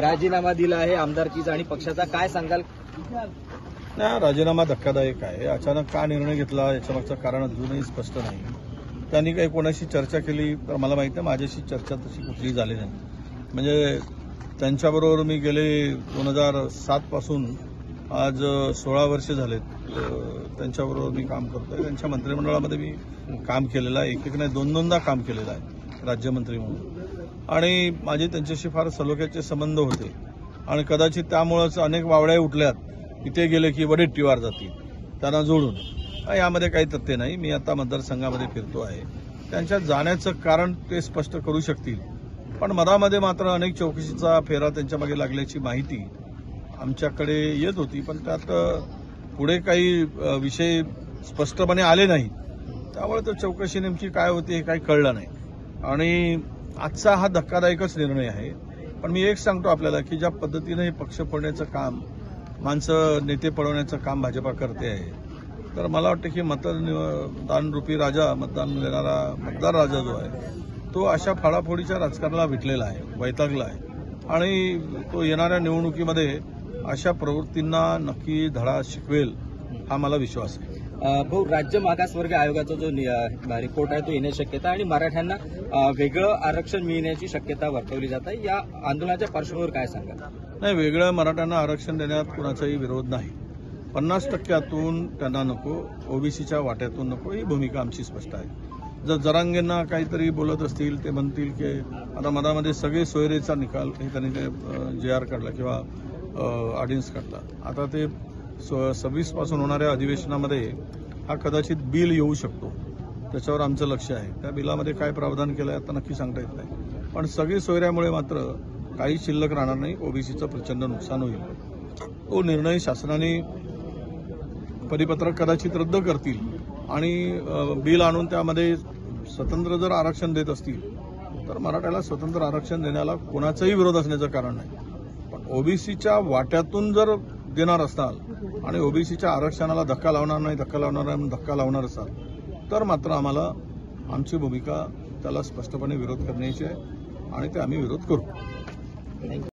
राजीनामा दिला आहे आमदारकीचा आणि पक्षाचा. काय सांगाल? नाही राजीनामा धक्कादायक आहे. अचानक का निर्णय घेतला? याच्यामागचं कारण अजूनही स्पष्ट नाही. त्यांनी काही कोणाशी चर्चा केली? तर मला माहिती आहे माझ्याशी चर्चा तशी कुठलीही झाली नाही. म्हणजे त्यांच्याबरोबर मी गेले दोन हजार सातपासून आज सोळा वर्ष झालेत. त्यांच्याबरोबर मी काम करतोय. त्यांच्या मंत्रिमंडळामध्ये मी काम केलेलं आहे. एक एक नाही दोन दोनदा काम केलेलं आहे राज्यमंत्री म्हणून. आणि माझे त्यांच्याशी फार सलोख्याचे संबंध होते. आणि कदाचित त्यामुळंच अनेक वावड्या उठल्यात. इथे गेले की वडेट्टीवार जातील त्यांना जोडून. यामध्ये काही तथ्य नाही. मी आता मतदारसंघामध्ये फिरतो आहे. त्यांच्या जाण्याचं कारण ते स्पष्ट करू शकतील. पण मधामध्ये मात्र अनेक चौकशीचा फेरा त्यांच्यामागे लागल्याची माहिती आमच्याकडे येत होती. पण त्यात पुढे काही विषय स्पष्टपणे आले नाही त्यामुळे तो चौकशी नेमकी काय होती हे काही कळलं नाही. आणि आजचा हा धक्कादायकच निर्णय आहे. पण मी एक सांगतो आपल्याला की ज्या पद्धतीनं हे पक्ष फोडण्याचं काम माणसं नेते पळवण्याचं काम भाजपा करते आहे तर मला वाटतं की मतदान रूपी राजा मतदान देणारा मतदार राजा जो आहे तो अशा फाडाफोडीच्या राजकारणाला विटलेला आहे वैतागला आहे. आणि तो येणाऱ्या निवडणुकीमध्ये अशा प्रवृत्तींना नक्की धडा शिकवेल हा मला विश्वास आहे. भाऊ राज्य मागासवर्ग आयोगाचा जो रिपोर्ट आहे तो येण्याची शक्यता आणि मराठ्यांना वेगळं आरक्षण मिळण्याची शक्यता वर्तवली जात आहे. या आंदोलनाच्या पार्श्वभूमीवर काय सांगा नाही वेगळं मराठ्यांना आरक्षण देण्यात कुणाचाही विरोध नाही. पन्नास टक्क्यातून त्यांना नको ओबीसीच्या वाट्यातून नको ही भूमिका आमची स्पष्ट आहे. जर जरांगेंना काहीतरी बोलत असतील ते म्हणतील की आता मधामध्ये सगळे सोयरेचा निकाल हे त्यांनी ते जे आर काढला किंवा ऑडियन्स काढला. आता ते सव्वीसपासून होणाऱ्या अधिवेशनामध्ये हा कदाचित बिल येऊ शकतो. त्याच्यावर आमचं लक्ष आहे. त्या बिलामध्ये काय प्रावधान केलं आहे आता नक्की सांगता येत नाही. पण सगळी सोयऱ्यामुळे मात्र काही शिल्लक राहणार नाही. ओबीसीचं प्रचंड नुकसान होईल. तो निर्णय शासनाने परिपत्रक कदाचित रद्द करतील आणि बिल आणून त्यामध्ये स्वतंत्र जर आरक्षण देत असतील तर मराठ्याला स्वतंत्र आरक्षण देण्याला कोणाचाही विरोध असण्याचं कारण नाही. पण ओबीसीच्या वाट्यातून जर देणार असाल आणि ओबीसीच्या आरक्षणाला धक्का लावणार नाही धक्का लावणार नाही म्हणून धक्का लावणार असाल तर मात्र आम्हाला आमची भूमिका त्याला स्पष्टपणे विरोध करण्याची आहे आणि ते आम्ही विरोध करू.